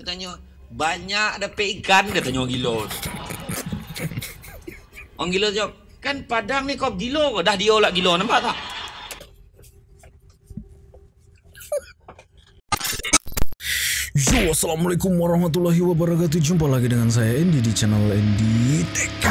Dia tanya, banyak dapat ikan? Dia tanya orang gila. Orang gila jawab, kan padang ni kau gila ke? Dah dia lah gila, nampak tak? Yo, Assalamualaikum warahmatullahi wabarakatuh Jumpa lagi dengan saya Andy di channel Andy TK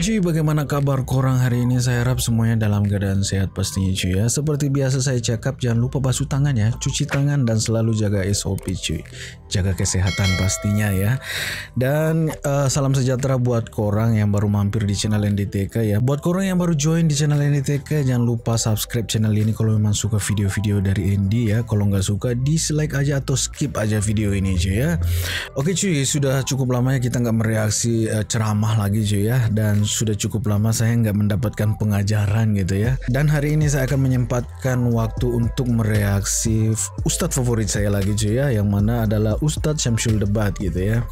cuy, bagaimana kabar korang hari ini? Saya harap semuanya dalam keadaan sehat pastinya cuy ya. Seperti biasa saya cakap, jangan lupa basuh tangan ya, cuci tangan dan selalu jaga SOP cuy. Jaga kesehatan pastinya ya. Dan uh, salam sejahtera buat korang yang baru mampir di channel NDTK ya. Buat korang yang baru join di channel NDTK, jangan lupa subscribe channel ini kalau memang suka video-video dari Andy ya. Kalau nggak suka, dislike aja atau skip aja video ini cuy ya. Oke cuy, sudah cukup lama ya kita nggak mereaksi uh, ceramah lagi cuy ya. Dan sudah cukup lama saya nggak mendapatkan pengajaran gitu ya. Dan hari ini saya akan menyempatkan waktu untuk mereaksi ustadz favorit saya lagi cuy ya, yang mana adalah Ustadz Syamsul Debat gitu ya.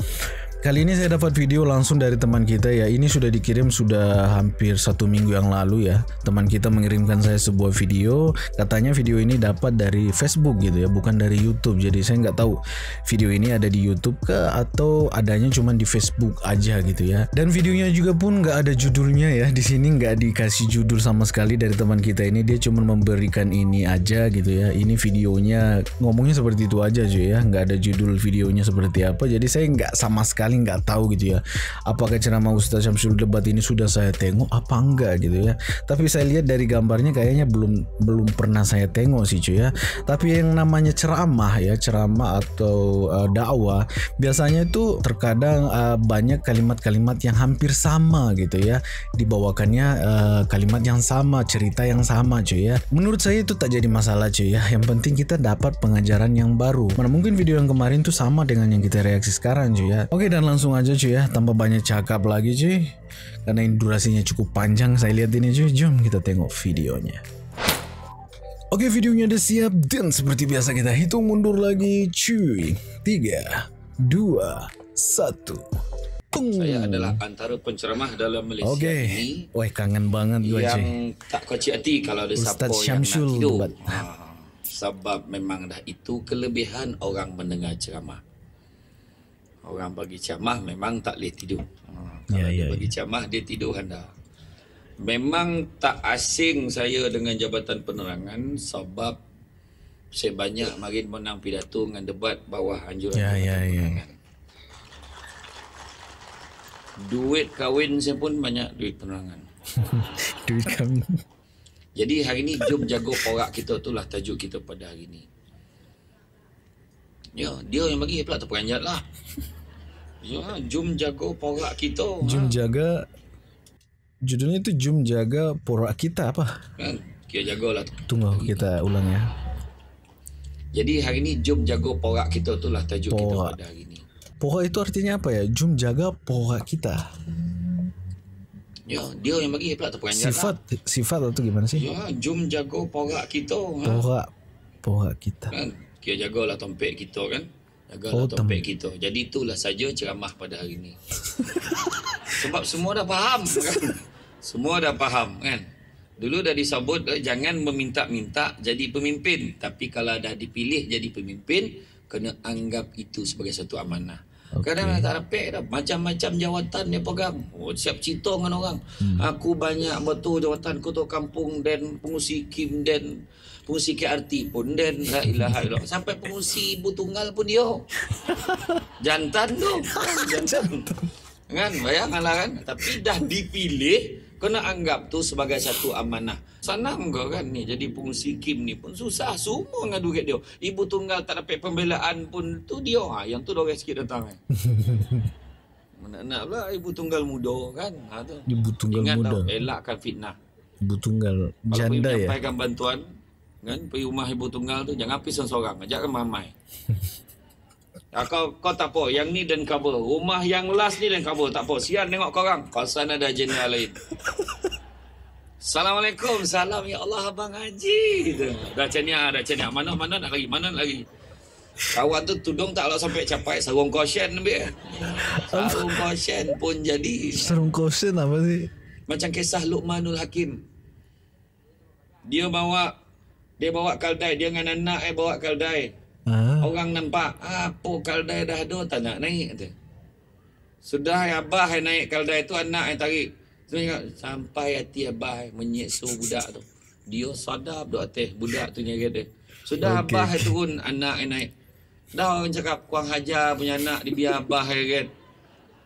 Kali ini saya dapat video langsung dari teman kita ya. Ini sudah dikirim sudah hampir satu minggu yang lalu ya. Teman kita mengirimkan saya sebuah video. Katanya video ini dapat dari Facebook gitu ya, bukan dari YouTube. Jadi saya nggak tahu video ini ada di YouTube ke atau adanya cuma di Facebook aja gitu ya. Dan videonya juga pun nggak ada judulnya ya. Di sini nggak dikasih judul sama sekali dari teman kita ini. Dia cuma memberikan ini aja gitu ya. Ini videonya ngomongnya seperti itu aja cuy ya. Nggak ada judul videonya seperti apa. Jadi saya nggak sama sekali sekali nggak tahu gitu ya apakah ceramah Ustaz Syamsul Debat ini sudah saya tengok apa enggak gitu ya. Tapi saya lihat dari gambarnya kayaknya belum belum pernah saya tengok sih cuy ya. Tapi yang namanya ceramah ya ceramah atau uh, dakwah biasanya itu terkadang uh, banyak kalimat-kalimat yang hampir sama gitu ya. Dibawakannya uh, kalimat yang sama cerita yang sama cuy ya. Menurut saya itu tak jadi masalah cuy ya. Yang penting kita dapat pengajaran yang baru. Mana mungkin video yang kemarin tuh sama dengan yang kita reaksi sekarang cuy ya. Oke dan dan langsung aja cuy ya tanpa banyak cakap lagi cuy karena ini durasinya cukup panjang saya lihat ini cuy jom kita tengok videonya Oke videonya udah siap dan seperti biasa kita hitung mundur lagi cuy 3 2 1 saya adalah antara penceramah dalam Malaysia okay. ini. Wah kangen banget gue Yang tak kecil hati kalau ada Ustaz siapa Syamsul yang nak tidur. Ha, sebab memang dah itu kelebihan orang mendengar ceramah. Orang bagi ceramah memang tak boleh tidur. Ha, kalau Ya, dia ya, bagi ceramah dia tidur anda. Memang tak asing saya dengan Jabatan Penerangan sebab saya banyak marin menang pidato dengan debat bawah anjuran Ya, Jabatan ya, ya. Penerangan. Duit kahwin saya pun banyak duit penerangan. duit kami Jadi hari ni jom jaga porak kita tu lah tajuk kita pada hari ni. Ya, dia yang bagi pula terperanjat lah. Ya, jom jaga porak kita. jum ha, jaga judulnya itu jum jaga porak kita apa kan? Kira jagalah. tunggu kita ulang ya Jadi hari ni jom jaga porak kita tu lah tajuk kita Porak. pada hari ni. porak itu artinya apa ya jum jaga porak kita Ya, dia yang bagi pula terperanjat sifat lah. sifat atau gimana sih Ya, jom jaga porak kita. Ha. porak porak kita Kan? Kira jagalah tompet kita kan. Jagalah Oh, tompet tem- kita. Jadi itulah saja ceramah pada hari ni. Sebab semua dah faham kan. Semua dah faham kan. Dulu dah disebut eh, jangan meminta-minta jadi pemimpin. Tapi kalau dah dipilih jadi pemimpin, kena anggap itu sebagai satu amanah. Okey. Kadang tak dapat dah. Macam-macam jawatan dia pegang. Oh, siap cerita dengan orang. Hmm. Aku banyak betul jawatan ketua kampung dan pengusi KIM dan pengusi KRT pun dan la ilaha illallah. Sampai pengusi ibu tunggal pun dia. Jantan tu. Jantan. Kan bayangkanlah kan. Tapi dah dipilih kena anggap tu sebagai satu amanah. Senang ke kan ni jadi pengusi KIM ni pun susah semua ngadu kat dia. Ibu tunggal tak dapat pembelaan pun tu dia. Ha, yang tu dorang sikit datang kan. Mana nak pula ibu tunggal muda kan. Ha, tu. ibu tunggal Ingat muda tau, elakkan fitnah. ibu tunggal janda ya menyampaikan bantuan kan? Pergi rumah ibu tunggal tu jangan pergi seorang-seorang ajakkan ramai ya, kau kau tak apa yang ni dan cover rumah yang last ni dan cover tak apa. Sian tengok kau orang. Ada agenda lain. Assalamualaikum. Salam ya Allah abang Haji. Gitu. dah cenia dah cenia mana mana nak lagi mana nak lagi Kawan tu tudung tak lah sampai capai. Sarung kosyen ambil. Sarung kosyen pun jadi. sarung kosen apa sih? Macam kisah Luqmanul Hakim. Dia bawa dia bawa kaldai dia dengan anak eh bawa kaldai. Ah. Orang nampak apa kaldai dah ada tak nak naik kata. Sudah ya abah yang naik kaldai tu anak yang tarik. Tu cakap, sampai hati abah menyeksa budak tu. Dia sadap duk atas budak tu nyari dia. Sudah okay. abah yang turun anak yang naik. Dah orang cakap kuang hajar punya anak dibiar abah yang kan.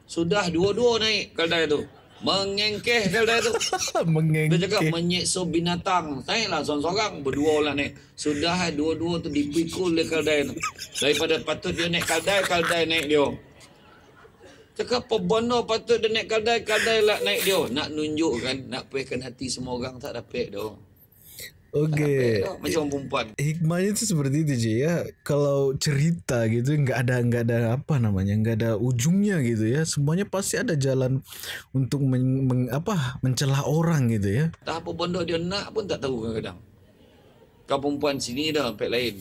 Sudah dua-dua naik kaldai tu. Mengengkeh kaldai tu. Dia Mengengkeh. cakap menyeksa binatang. Naiklah seorang-seorang. Berdua lah naik. Sudah eh, dua-dua tu dipikul oleh kaldai tu. Daripada patut dia naik kaldai, kaldai naik dia. Cakap apa benda patut dia naik kaldai, kaldai lah naik dia. Nak nunjukkan, nak puaskan hati semua orang tak dapat dia. Macam orang perempuan. Hikmahnya itu seperti itu je ya. Kalau cerita gitu nggak ada nggak ada apa namanya nggak ada ujungnya gitu ya. Semuanya pasti ada jalan untuk men, men- apa mencelah orang gitu ya. Tak apa benda dia nak pun tak tahu kadang-kadang. Kau perempuan sini dah, sampai lain.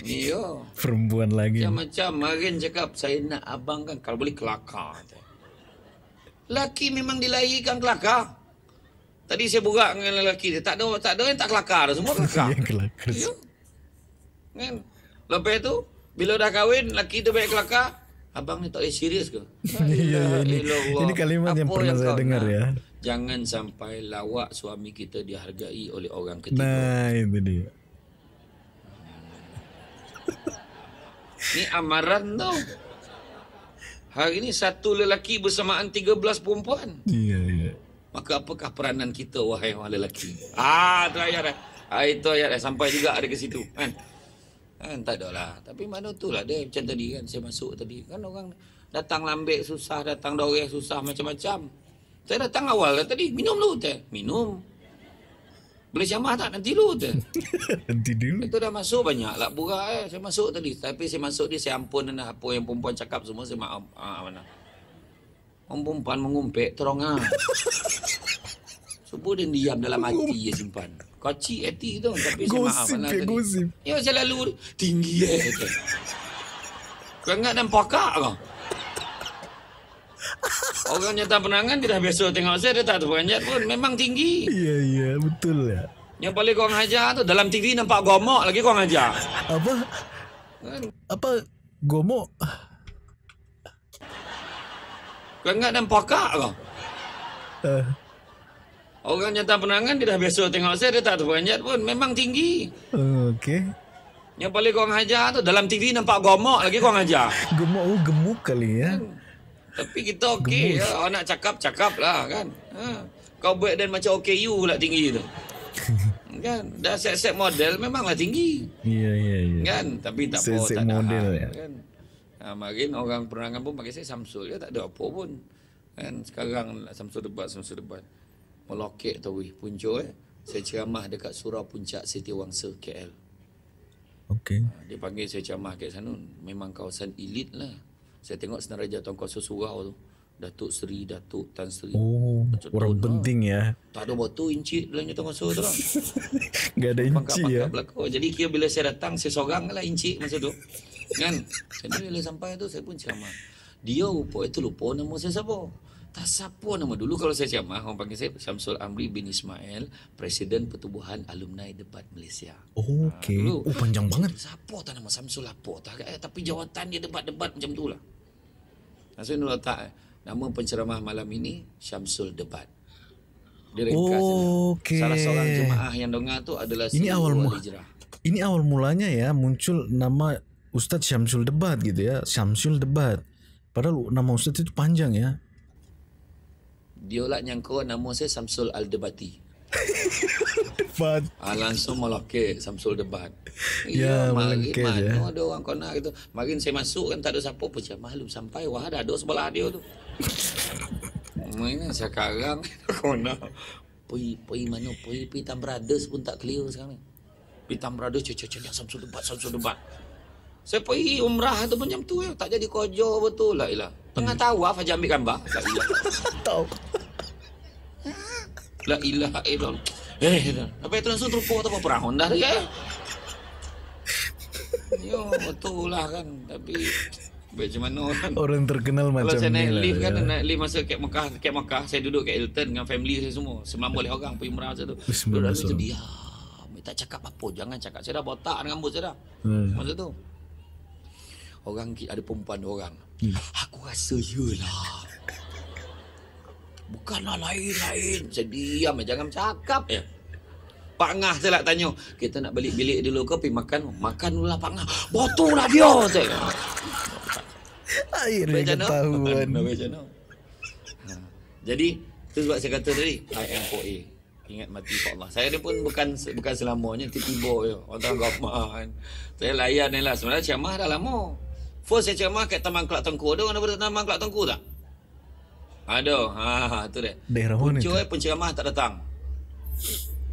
Ni yo. Perempuan lagi. Macam-macam Marin cakap Saya nak abang kan Kalau boleh kelakar. Laki memang dilahirkan kelakar Tadi saya borak dengan lelaki dia Tak ada tak ada yang tak kelakar dah. Semua kelakar Yang kelakar. Ya Kan Lepas tu Bila dah kahwin Laki tu baik kelakar Abang ni tak boleh serius ke? Iya, ini- ini kalimat yang pernah saya kau dengar nak? ya. Jangan sampai lawak suami kita dihargai oleh orang ketiga. Nah itu dia. Ni amaran tau. Hari ni satu lelaki bersamaan 13 perempuan. Iya iya. Maka apakah peranan kita wahai orang lelaki? Ah, tu ayat dah. Ah, itu ayat dah. Sampai juga ada ke situ. Kan? Kan tak ada lah. Tapi mana tu lah dia macam tadi kan. Saya masuk tadi. Kan orang datang lambik susah. Datang doreh susah macam-macam. Saya datang awal dah tadi. Minum dulu teh. Minum. Boleh jamah tak nanti dulu teh. Nanti dulu. Itu dah masuk banyak lah burak eh. Saya masuk tadi. Tapi saya masuk dia, saya ampun dah apa yang perempuan cakap semua, saya maaf. Ah, mana. Orang perempuan mengumpet, terong ah. Subuh dia diam dalam hati dia simpan. Kocik hati tu. Tapi saya maaf Gosip lah ke tadi. gosip. Ya saya lalu tinggi eh. Kau ingat dan pakak kau? Orang nyata penangan dia dah biasa tengok saya, dia tak terperanjat pun. Memang tinggi. Iya iya betul ya. Yang paling kau ajar tu, dalam TV nampak gomok lagi kau ajar. Apa Kan? apa gomok Kau dan pakak kau? uh, Orang nyata penangan dia dah biasa tengok saya, dia tak terperanjat pun. Memang tinggi. Oke. Yang paling kau ajar tu, dalam TV nampak gomok lagi kau ajar. Gemuk oh gemuk kali ya. Tapi kita okey ya. Orang nak cakap, cakap lah kan. Ha. Kau buat dan macam OKU pula tinggi tu. kan? Dah set-set model memanglah tinggi. Iya iya iya. Kan? Tapi tak apa. Tak ada model hal, ya. Kan? Ha, makin orang penerangan pun pakai saya Samsul. Ya tak ada apa pun. Kan? Sekarang Samsul debat, Samsul debat. Melokek tu weh. Punca eh. Saya ceramah dekat surau puncak Siti Wangsa KL. Oke. Dia panggil saya ceramah kat sana. Memang kawasan elit lah. Saya tengok Senaraja Tuan Kuasa Surau tu. Datuk Seri, Datuk Tan Seri. Oh, Macam orang tu, penting ya. Tak ada batu incik dalam Tuan Kuasa tu lah. Gak ada inci ya. Belakang. Jadi kira bila saya datang, saya seorang lah incik masa tu. Kan? Jadi bila sampai tu, saya pun ceramah. Dia lupa, itu lupa nama saya siapa. Tak siapa nama dulu kalau saya ceramah, orang panggil saya Syamsul Amri bin Ismail, Presiden Pertubuhan Alumni Debat Malaysia. Oke. dulu. Oh, panjang banget. Siapa tak nama Samsul apa tak eh, tapi jawatan dia debat-debat macam tu lah. Saya nak letak eh, nama penceramah malam ini Syamsul Debat. Dia ringkas Oh, Oke. Salah seorang jemaah yang dengar tu adalah Ini awal mu- Al-Hijrah. Ini awal mulanya ya muncul nama Ustadz Syamsul Debat gitu ya. Syamsul Debat. Padahal nama Ustadz itu panjang ya. Dia lah nyangka nama saya Samsul Al-Debati. Debat. Ah, langsung melokek Samsul Debat. Ya, melengket mana ya. ada orang kena gitu. Marin saya masuk kan tak ada siapa pun macam maklum sampai wah ada ada sebelah dia tu. Mana sekarang kena. Pergi, pergi mana? Pergi Pitam Brothers pun tak clear sekarang ni. Pitam Brothers cecah-cecah Samsul Debat, Samsul Debat. Saya pergi umrah tu macam tu ya. Tak jadi kojo betul lah ilah. Tengah tawaf aja ambil gambar. La ilah. Tahu. La ilaha illallah. Eh, apa itu langsung terupo atau apa Honda dia. eh? Yo, betul lah kan. Tapi macam mana orang. Orang terkenal Kalau macam saya naik ni lah. lift kan, ya. naik lift masa kat Mekah, kat Mekah, saya duduk kat Hilton dengan family saya semua. 90 orang pergi umrah masa tu. Wih, 19 Duduk tu diam. Tak cakap apa, jangan cakap. Saya dah botak dengan rambut saya dah. Hmm. Masa tu. Orang ada perempuan orang. Hmm. Aku rasa yelah. Bukanlah lain-lain. Saya diam jangan cakap ya. Pak Ngah saya nak tanya, kita nak balik bilik dulu ke pergi makan? Makan dulu lah Pak Ngah. Botol lah dia. Saya. Akhirnya ketahuan. Ha. Jadi, tu sebab saya kata tadi, I am 4A. Ingat mati for Allah. Saya ni pun bukan bukan selamanya tiba-tiba je. Orang ramah kan. Saya layan ni lah. Sebenarnya ceramah dah lama. First saya ceramah kat Taman Kelak Tengku. Ada orang daripada Taman Kelak Tengku tak? Ada. Ha, tu dia. Daerah mana Punca tu? eh penceramah tak datang.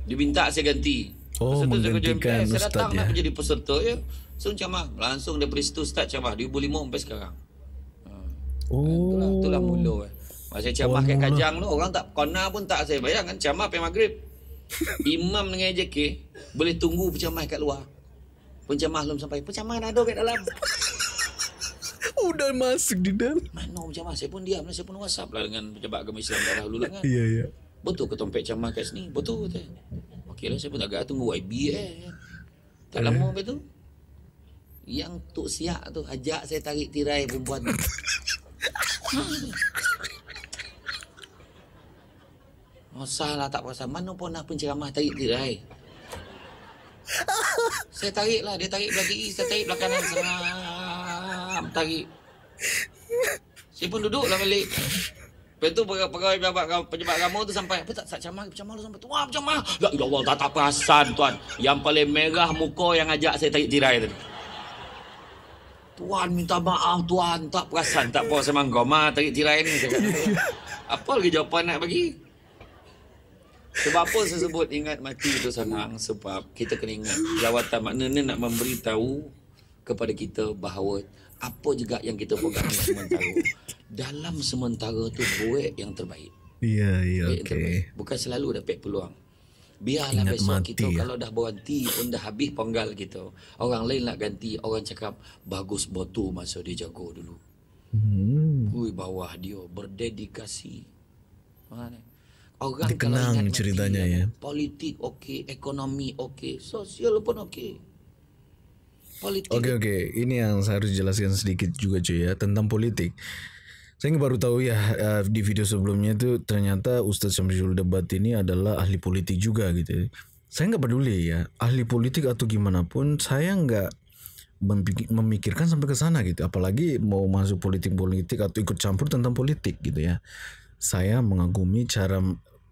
Dia minta saya ganti. Oh, Masa tu saya kerja menggantikan MPS, Saya ustaz datang ya. nak jadi peserta ya. So ceramah. Langsung daripada situ start ceramah. 2005 sampai sekarang. Ha. Oh. Itulah, itulah mula eh. Masa ceramah Oh, kat mula. Kajang tu orang tak kona pun tak saya bayang kan ceramah sampai maghrib. Imam dengan JK boleh tunggu penceramah kat luar. Penceramah belum sampai. Penceramah ada kat dalam. Udah masuk di dalam. Mana penceramah? Saya pun diam lah. Saya pun whatsapp lah dengan pejabat agama Islam dahulu lah kan. Iya, iya. Betul ke tompek ceramah kat sini? Betul kata. Okey lah saya pun agak tunggu YB eh. Tak Eh. lama tu. Yang Tok Siak tu ajak saya tarik tirai perempuan tu. Oh salah tak perasan. Mana pun nak penceramah tarik tirai. saya tarik lah. Dia tarik belah kiri. Saya tarik belah kanan. Seram. Tarik. Saya pun duduk lah balik. Lepas tu pegawai pejabat pejabat agama tu sampai apa tak tak camah camah tu sampai tuan camah. La ilah Allah tak tak perasan tuan. Yang paling merah muka yang ajak saya tarik tirai tadi. Tuan minta maaf tuan tak perasan tak apa sama mah tarik tirai ni saya kata. Apa lagi jawapan nak bagi? Sebab apa saya sebut ingat mati itu senang sebab kita kena ingat jawatan maknanya nak memberitahu kepada kita bahawa apa juga yang kita pegang dalam sementara. Dalam sementara tu buat yang terbaik. Iya, iya, Baik yang oke. terbaik. Bukan selalu dapat peluang. Biarlah Ingat besok mati, kita ya. kalau dah berhenti pun dah habis penggal kita. Orang lain nak ganti. Orang cakap bagus betul masa dia jago dulu. Hmm. Ui bawah dia berdedikasi. Ha, ni. Orang Dikenang kalau ingat ceritanya, mati, ya. Politik okey, ekonomi okey, sosial pun okey. Politik Oke oke, ini yang saya harus jelaskan sedikit juga cuy ya tentang politik. Saya baru tahu ya eh, di video sebelumnya itu ternyata Ustadz Syamsul Debat ini adalah ahli politik juga gitu. Saya nggak peduli ya ahli politik atau gimana pun saya nggak memik- memikirkan sampai ke sana gitu. Apalagi mau masuk politik-politik atau ikut campur tentang politik gitu ya. Saya mengagumi cara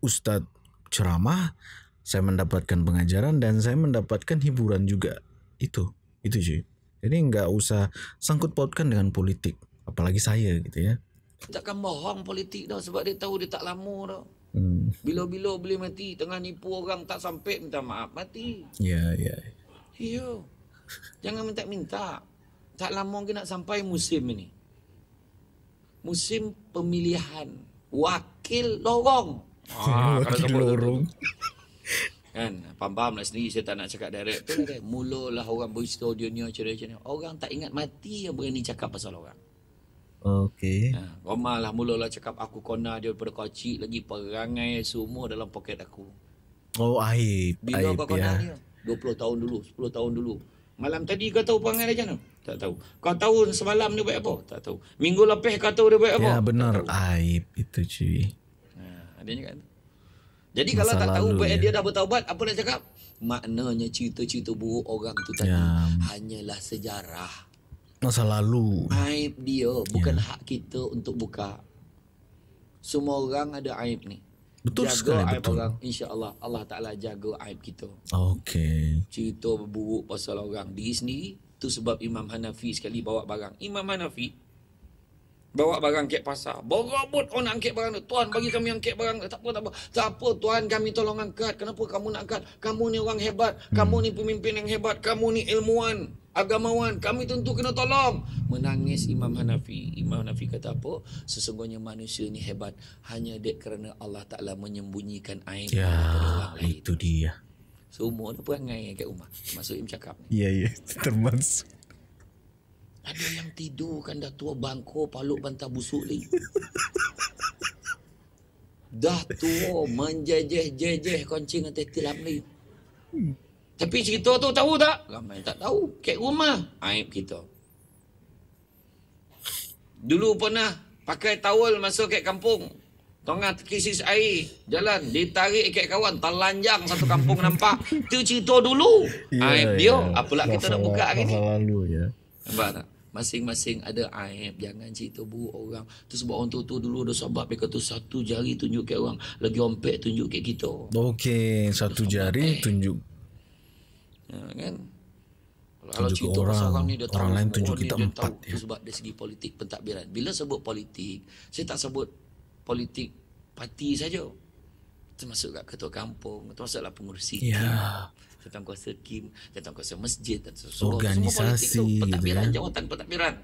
Ustadz ceramah, saya mendapatkan pengajaran dan saya mendapatkan hiburan juga. Itu, itu cuy. Jadi nggak usah sangkut pautkan dengan politik, apalagi saya gitu ya. takkan bohong politik dah sebab dia tahu dia tak lama dah. Hmm, Bila-bila boleh mati tengah nipu orang tak sampai minta maaf mati. ya ya. Iyo. Jangan minta-minta. Tak lama lagi nak sampai musim ini. Musim pemilihan wakil lorong. Wakil lorong. Kan, pam-pam lah sendiri saya tak nak cakap direct tu lah. Mulalah orang bercerita dunia cerita-cerita. Orang tak ingat mati yang berani cakap pasal orang. Oke. Ha, Roma lah mulalah cakap aku kona dia daripada kecil lagi perangai semua dalam poket aku. Oh aib, Bila aib kau kona ya. dia? 20 tahun dulu, 10 tahun dulu. Malam tadi kau tahu perangai dia macam mana? Tak tahu. Kau tahu semalam dia buat apa? Tak tahu. Minggu lepas kau tahu dia buat apa? Ya benar aib itu cuy. Ha, dia cakap tu. Jadi kalau tak tahu lalu, buat ya. dia dah bertaubat, apa nak cakap? Maknanya cerita-cerita buruk orang tu tadi Ya. hanyalah sejarah. Masa lalu. Aib dia bukan Ya. hak kita untuk buka. Semua orang ada aib ni. Betul jaga sekali, aib betul. orang. InsyaAllah Allah Ta'ala jaga aib kita. Oke. Cerita buruk pasal orang diri sendiri. Tu sebab Imam Hanafi sekali bawa barang. Imam Hanafi bawa barang ke pasar. Berabut orang nak angkat barang tu. Tuan bagi kami angkat barang. Tak apa, tak apa. Tak apa tuan kami tolong angkat. Kenapa kamu nak angkat? Kamu ni orang hebat. Kamu ni pemimpin yang hebat. Kamu ni ilmuwan. Agamawan. Kami tentu kena tolong. Menangis Imam Hanafi. Imam Hanafi kata apa? Sesungguhnya manusia ni hebat. Hanya dek kerana Allah Ta'ala menyembunyikan aib Ya itu dia. Semua ada perangai kat rumah. Masuk Im cakap ni. Iya iya termasuk. Ada yang tidur kan dah tua bangko paluk bantal busuk lagi. Dah tua menjejeh-jejeh koncing atas tilam lagi. Tapi cerita tu tahu tak? Ramai tak tahu. Kek rumah. Aib kita. Dulu pernah pakai towel masuk kek kampung. Tengah krisis air. Jalan. Ditarik kek kawan. Terlanjang satu kampung nampak. Itu cerita dulu. Aib dia. Apalah kita nak buka hari ni. Lalu ya. Nampak tak? Masing-masing ada aib. Jangan cerita buruk orang. Tu sebab orang tu tu dulu ada sebab dia kata satu jari tunjuk ke orang. Lagi ompek tunjuk ke kita. Okey, satu jari tunjuk Ya, kan? Kalau Tunjuk cerita orang. orang ni dia tahu. Orang lain tunjuk kita dia empat, tahu. ya. Sebab dari segi politik pentadbiran. Bila sebut politik, saya tak sebut politik parti saja. Termasuk kat ketua kampung, termasuklah pengurusi Ya. Tentang kuasa KIM, tentang kuasa masjid dan Organisasi semua politik tu, gitu pentadbiran, ya. jawatan pentadbiran.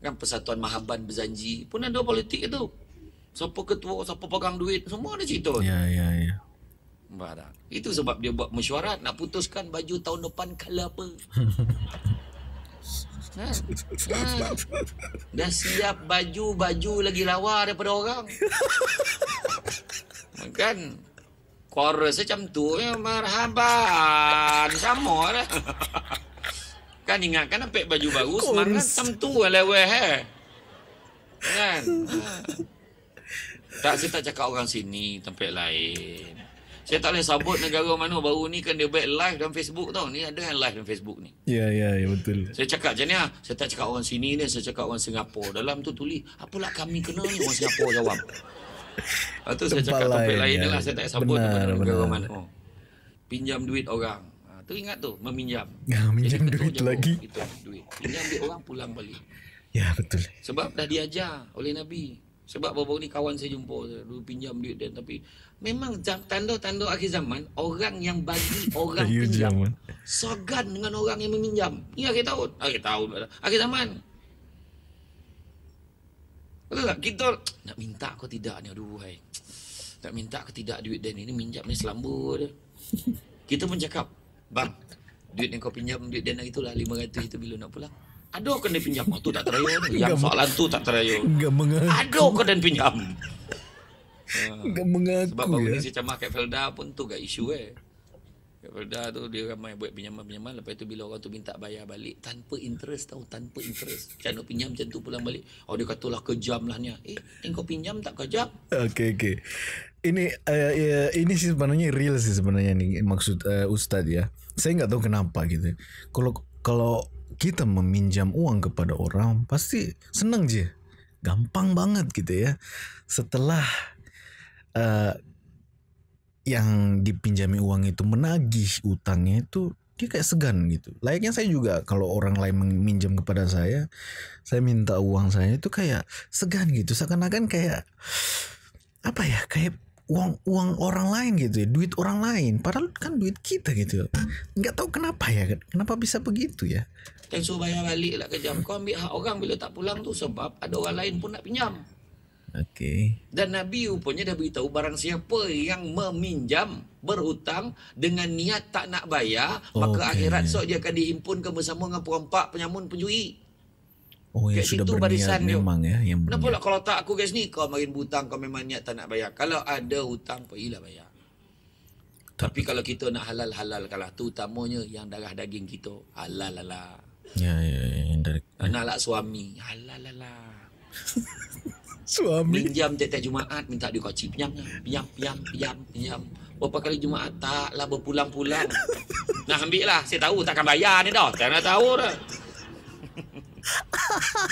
Kan Persatuan Mahaban berjanji, pun ada politik itu. Siapa ketua, siapa pegang duit, semua ada cerita. Ya, ya, ya. Tak? Itu sebab dia buat mesyuarat nak putuskan baju tahun depan color apa. ha? Ha? Dah siap baju-baju lagi lawa daripada orang. kan? Chorus macam tu ya marhaban sama lah. kan ingat kan ambil baju baru semangat macam tu lah leweh eh. Kan? Tak, saya tak cakap orang sini, tempat lain. Saya tak boleh sabut negara mana baru ni kan dia buat live dalam Facebook tau. Ni ada yang live dalam Facebook ni. Ya, ya, ya betul. Saya cakap macam ni lah. Saya tak cakap orang sini ni, saya cakap orang Singapura. Dalam tu tulis, apalah kami kena ni orang Singapura jawab. Lepas tu saya cakap tempat lain, lah. Saya tak sabut Benar, mana negara benar. mana. Oh. Pinjam duit orang. Ha, tu ingat tu, meminjam. Ya, minjam Jadi, duit lagi. Itu duit. Pinjam duit orang pulang balik. Ya, betul. Sebab dah diajar oleh Nabi. Sebab baru-baru ni kawan saya jumpa dulu pinjam duit dia tapi memang tanda-tanda akhir zaman orang yang bagi orang pinjam segan dengan orang yang meminjam. Ini akhir tahun, akhir tahun, akhir zaman. Betul tak? Kita nak minta kau tidak ni aduh hai. Nak minta ke tidak duit dia ni ni minjam ni selamba dia. Kita pun cakap, "Bang, duit yang kau pinjam duit dia hari tu lah 500 itu bila nak pulang." Ada dia pinjam? Oh, tu tak teraya. Yang soalan tu tak teraya. Enggak. Ada kan dia pinjam? Enggak mengaku Sebab baru ya. ni saya camah kat Felda pun tu kat isu eh. Kat Felda tu dia ramai buat pinjaman-pinjaman. Lepas tu bila orang tu minta bayar balik tanpa interest tahu. Tanpa interest. Macam nak pinjam macam tu pulang balik. Oh dia katalah kejam lah ni. Eh ni kau pinjam tak kejam? Okey okey. Ini uh, ya, ini sih sebenarnya real sih sebenarnya nih maksud uh, Ustadz ya. Saya nggak tahu kenapa gitu. Kalau kalau kita meminjam uang kepada orang pasti senang je. Gampang banget gitu ya. Setelah uh, yang dipinjami uang itu menagih utangnya itu dia kayak segan gitu. Layaknya saya juga kalau orang lain meminjam kepada saya, saya minta uang saya itu kayak segan gitu. Seakan-akan kayak apa ya kayak uang uang orang lain gitu ya duit orang lain padahal kan duit kita gitu nggak tahu kenapa ya kenapa bisa begitu ya Dan suruh bayar balik lah kejam. Kau ambil hak orang bila tak pulang tu sebab ada orang lain pun nak pinjam. Oke Dan Nabi rupanya dah beritahu barang siapa yang meminjam berhutang dengan niat tak nak bayar, maka Okey. akhirat esok dia akan dihimpunkan bersama dengan perempak penyamun penjuri. oh ya Kat sudah situ berniat barisan dia. memang ya yang Kenapa lah kalau tak aku kat sini kau makin berhutang kau memang niat tak nak bayar. Kalau ada hutang pergilah bayar. Tapi kalau kita nak halal-halal kalah tu utamanya yang darah daging kita halal lah. ya ya, ya yang dari Anak suami halal lah. suami Minjam tiap-tiap Jumaat minta dia koci pinjam pinjam pinjam pinjam pinjam. Berapa kali Jumaat tak lah berpulang-pulang. Nah ambil lah. Saya tahu takkan bayar ni dah. Tak nak tahu dah.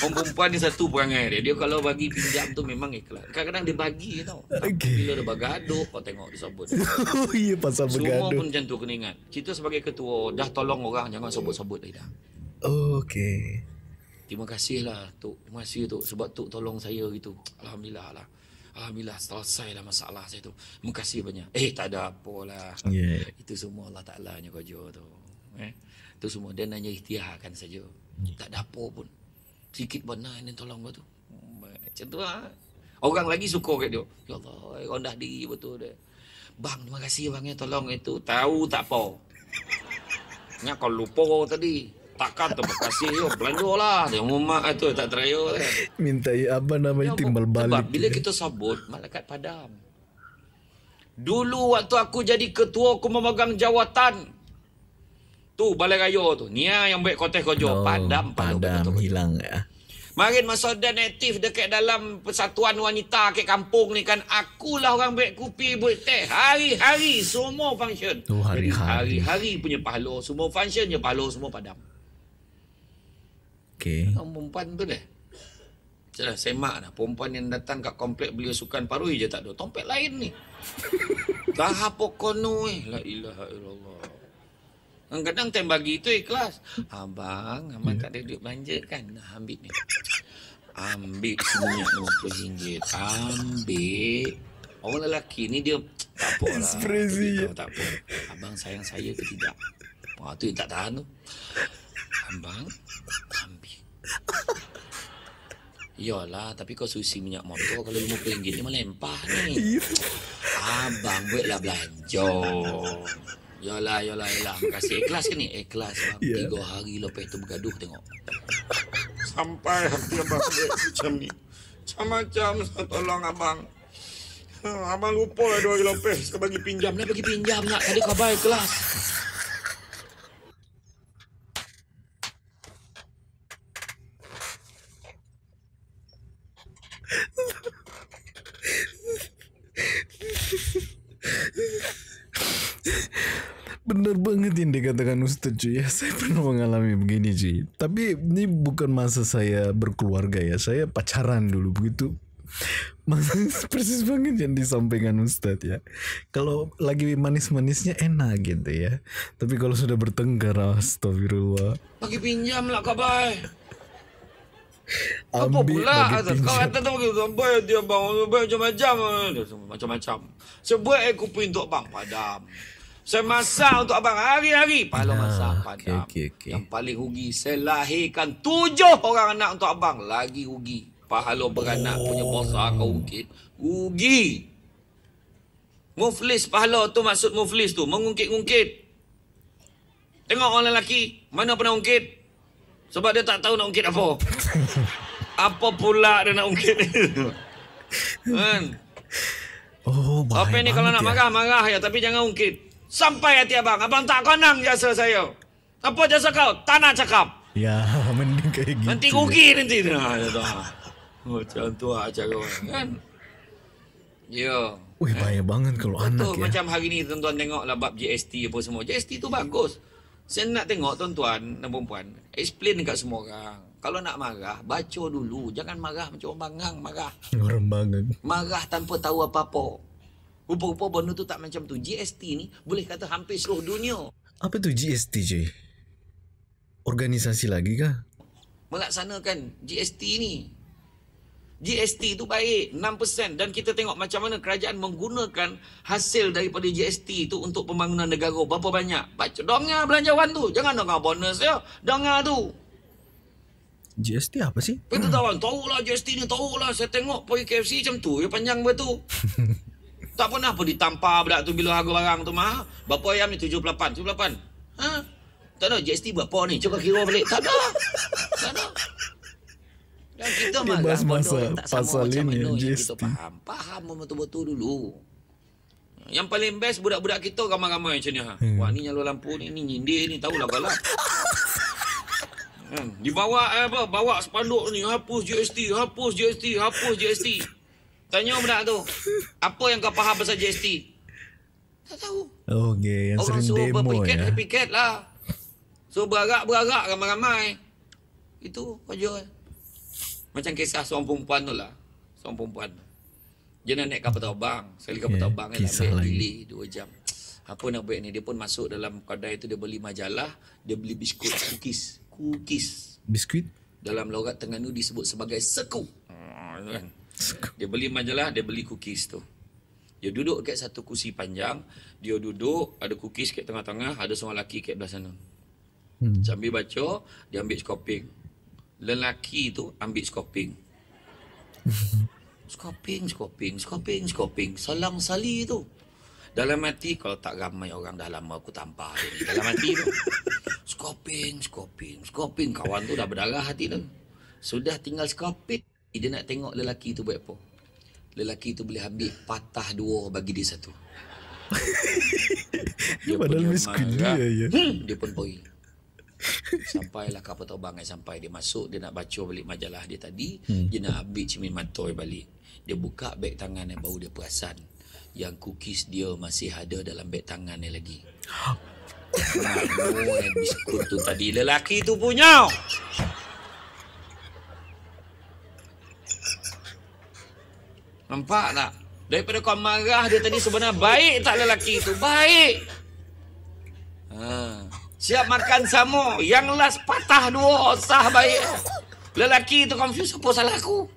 Orang perempuan ni satu perangai dia. Dia kalau bagi pinjam tu memang ikhlas. Kadang-kadang dia bagi tau. Okey. Bila dia bergaduh, kau tengok dia sebut. oh iya pasal Semua bergaduh pun macam tu kena ingat. Kita sebagai ketua, dah tolong orang jangan sebut-sebut lagi dah. oke Terima kasih lah Tok. Terima kasih Tok sebab Tok tolong saya gitu. Alhamdulillah lah. Alhamdulillah selesai lah masalah saya tu. Terima kasih banyak. Eh tak ada apa lah. ya Itu semua Allah Ta'ala nya kerja tu. Eh? Itu semua dia hanya ikhtiarkan saja. Tak ada apa pun. Sikit benar yang tolong kau tu. Macam tu lah. Orang lagi suka kat dia. Ya Allah, rendah diri betul dia. Bang, terima kasih bang yang tolong itu. Tahu tak apa. Ingat kau lupa tadi. Takkan terima kasih yo belanja lah. Dia rumah tu tak terayo kan Minta apa namanya Ya, timbal sebab balik. bila kita sabut malaikat padam dulu waktu aku jadi ketua aku memegang jawatan tu balai raya tu Nia yang baik kotes kojo padam padam padam hilang ya. Marin masa dan aktif dekat dalam persatuan wanita ke kampung ni kan akulah orang baik kopi buat teh. Hari-hari semua function. Oh, hari-hari. Hari-hari punya pahala semua function je pahala semua padam Okey. Orang perempuan tu deh. Dah semak dah. Perempuan yang datang kat komplek beliau sukan parui je tak ada. Tompet lain ni. Dah apa kono eh. La ilaha illallah. Kadang-kadang time bagi tu ikhlas. Abang, abang tak ada duit belanja kan? Nah, ambil ni. Ambil seminyak RM20. Ambil. Orang lelaki ni dia tak apa lah. Dia tahu Tak apa. Abang sayang saya ke tidak? Wah, tu yang tak tahan tu. Abang, ambil. Yalah, tapi kau susi minyak motor kalau RM50 ni mah lempah ni. Abang buatlah belanja. Yalah, yalah, yalah. Makasih. Ikhlas ke ni? Ikhlas. Ya. Tiga hari lepas tu bergaduh tengok. Sampai hati abang buat macam ni. Macam-macam saya tolong abang. Ha, abang lupa lah dua hari lepas. Saya bagi pinjam. Dah bagi pinjam nak. Tadi khabar ikhlas. Benar banget yang dikatakan Ustaz cuy ya Saya pernah mengalami begini cuy Tapi ini bukan masa saya berkeluarga ya Saya pacaran dulu begitu persis banget yang disampaikan Ustadz ya Kalau lagi manis-manisnya enak gitu ya Tapi kalau sudah bertengkar Astagfirullah Bagi pinjam lah khabar. Apa pula? bagi Kata, Kau pinjam. kata tu bagi sampai dia bang sampai macam-macam. Dia Macam-macam. Air kopi untuk abang padam. Saya masak untuk abang hari-hari. Pahala Ah, masak padam. okey, okey. Yang paling rugi, saya lahirkan tujuh orang anak untuk abang. Lagi rugi. Pahala beranak punya bosa kau ungkit. Rugi. Muflis pahala tu maksud muflis tu. Mengungkit-ungkit. Tengok orang lelaki. Mana pernah ungkit? Sebab dia tak tahu nak ungkit apa. apa pula dia nak ungkit kan? Oh Apa ni kalau nak ya. marah, marah ya. Tapi jangan ungkit. Sampai hati abang. Abang tak konang jasa saya. Apa jasa kau? Tak nak cakap. Ya mending kayak gitu Nanti ya. rugi nanti. Nah, ya tu. Macam tu lah cara orang. Kan? Ya. Wih bahaya banget kalau Tu anak ya macam hari ni tuan-tuan tengok lah bab GST apa semua. GST tu bagus. Saya nak tengok tuan-tuan dan perempuan. Explain dekat semua orang. Kalau nak marah, baca dulu. Jangan marah macam orang bangang marah. Orang banget Marah tanpa tahu apa-apa. Rupa-rupa benda tu tak macam tu. GST ni boleh kata hampir seluruh dunia. Apa tu GST cuy? Organisasi lagi kah? Melaksanakan GST ni. GST tu baik 6% dan kita tengok macam mana kerajaan menggunakan hasil daripada GST tu untuk pembangunan negara berapa banyak baca dongar belanjawan tu jangan dongar bonus ya dongar tu GST apa sih? kita tahu tahu lah GST ni tahu lah saya tengok pergi KFC macam tu ya panjang betul tak pernah apa ditampar budak tu bila harga barang tu mah berapa ayam ni 78 78 ha tak ada GST berapa ni cuba kira balik tak ada tak ada dan kita Dia marah bahas masa pasal ini, GST. faham faham betul-betul dulu yang paling best budak-budak kita ramai-ramai macam ni ha. Hmm. Wah ni nyalur lampu ni ni nyindir ni tahulah balap. Hmm. Dibawa eh, apa? Bawa spanduk ni hapus GST, hapus GST, hapus GST. Tanya budak tu, apa yang kau faham pasal GST? Tak tahu. Oh, okay. yang Orang sering suruh demo berpiket, ya. berpiket lah. So berarak-berarak ramai-ramai. Itu aja. Macam kisah seorang perempuan tu lah. Seorang perempuan. Dia nak naik kapal terbang. Sekali kapal Yeah, terbang kan ambil delay 2 jam. Apa nak buat ni? Dia pun masuk dalam kedai tu dia beli majalah, dia beli biskut cookies. Cookies. Biskuit? Dalam logat Terengganu disebut sebagai seku. Tu kan. Dia beli majalah, dia beli cookies tu. Dia duduk kat satu kursi panjang, dia duduk, ada cookies kat tengah-tengah, ada seorang lelaki kat belah sana. Hmm. Sambil baca, dia ambil skoping. Lelaki tu ambil skoping. skoping, skoping, skoping, skoping. Salang sali tu. Dalam hati kalau tak ramai orang dah lama aku tampar dia ni. Dalam hati tu. Skoping, skoping, skoping. Kawan tu dah berdarah hati tu. Sudah tinggal skoping. Dia nak tengok lelaki tu buat apa. Lelaki tu boleh ambil patah dua bagi dia satu. Padahal punya miskin marah. dia, ya. Hmm, dia pun pergi. Sampailah kapal terbang sampai dia masuk dia nak baca balik majalah dia tadi hmm. dia nak ambil cermin matoy balik dia buka beg tangan yang baru dia perasan yang cookies dia masih ada dalam beg tangan dia lagi Mana yang biskut tu tadi lelaki tu punya Nampak tak? Daripada kau marah dia tadi sebenarnya baik tak lelaki tu? Baik. Ha. Siap makan sama. Yang last patah dua. Sah baik. Lelaki tu confuse. Apa salah aku?